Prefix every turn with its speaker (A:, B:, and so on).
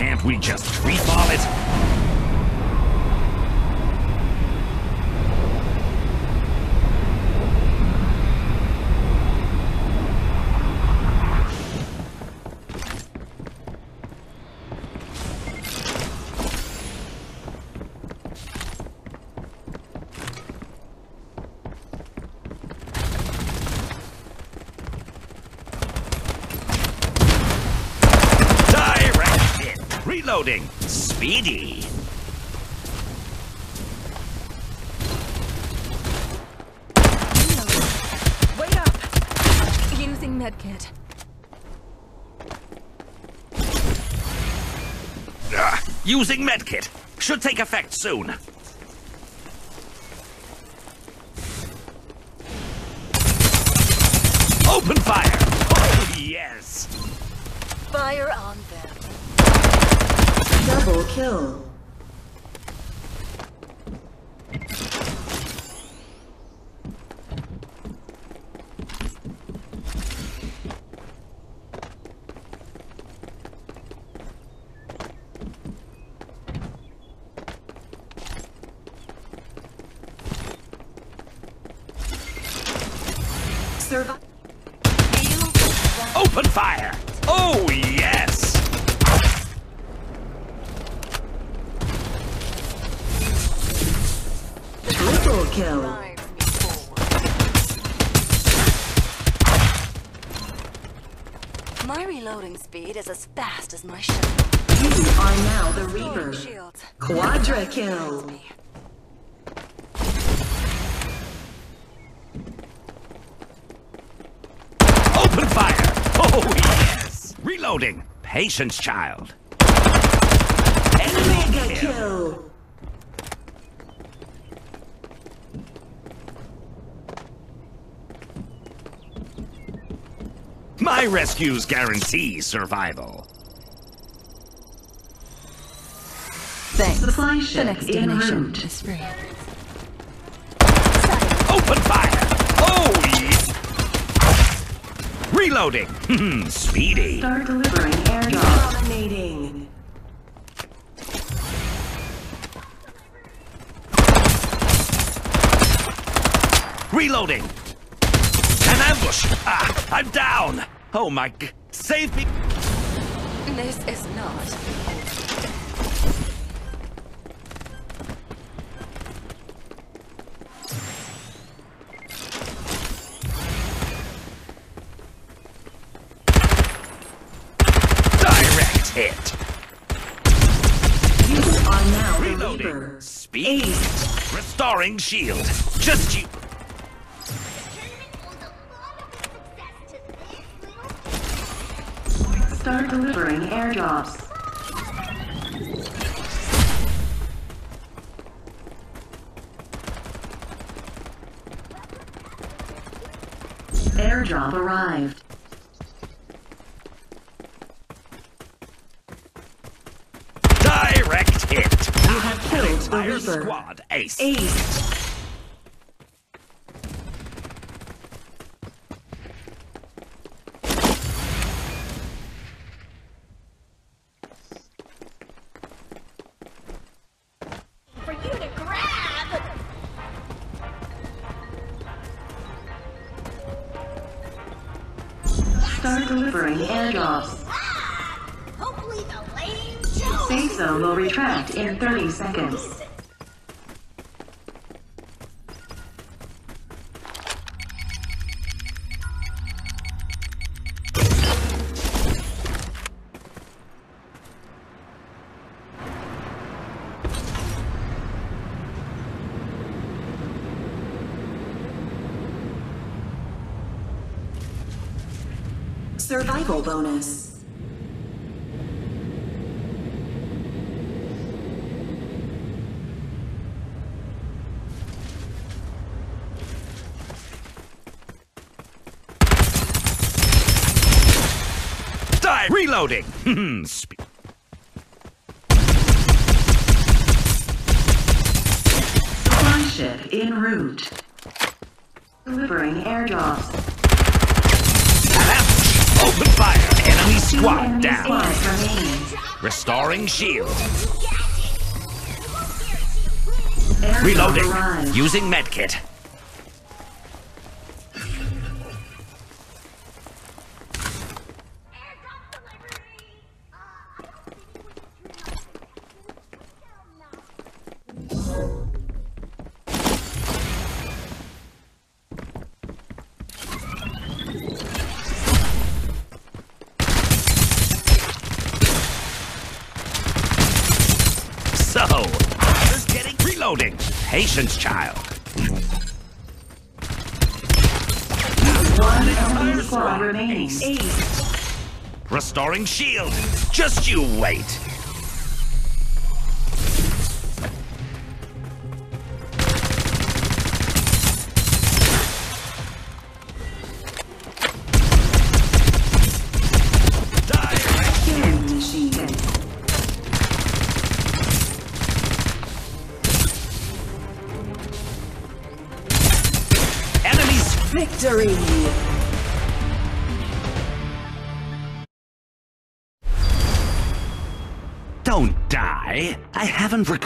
A: Can't we just freefall it? Direct hit. Reloading. Speedy.
B: Wait up! Using medkit.
A: Ah, using medkit. Should take effect soon. Open fire! Oh, yes!
B: Fire on them.
C: Double kill.
A: Open fire! Oh, yes!
C: Triple kill.
B: Drives me forward. My reloading speed is as fast as my ship.
C: You are now the Reaper.
B: Shields.
C: Quadra kill.
A: Open fire! Oh, yes! Reloading. Patience, child. Enemy
C: Mega
A: kill.
C: kill.
A: My rescues guarantee survival.
B: Thanks.
C: Supply
B: The
C: ship
B: next
C: en
B: donation
C: route.
B: is free.
A: Open fire! Oh, yes! Reloading. Hmm, Speedy.
C: Start delivering airdrop. Dominating.
A: Reloading. Ambush. Ah, I'm down. Oh my g- Save me.
B: This is not.
A: Direct hit.
C: You are now
A: Reloading.
C: Reaper.
A: Speed.
C: Ace.
A: Restoring shield. Just you.
C: Start delivering airdrops. Airdrop arrived.
A: Direct hit.
C: You have killed the Reaper.
A: squad. Ace.
C: Ace. Start delivering airdrops.
D: Ah, hopefully the.
C: Safe zone will retract in 30 seconds. Survival bonus.
A: Die. Reloading. Hmm,
C: Supply ship en route. Delivering airdrops.
A: Squad down.
C: squads remaining.
D: Drop
A: Restoring shield. Reloading. Using medkit. So, just getting reloading. Patience, child.
C: One enemy squad remaining.
A: Restoring shield. Just you wait.
B: Victory!
A: Don't die. I haven't rec-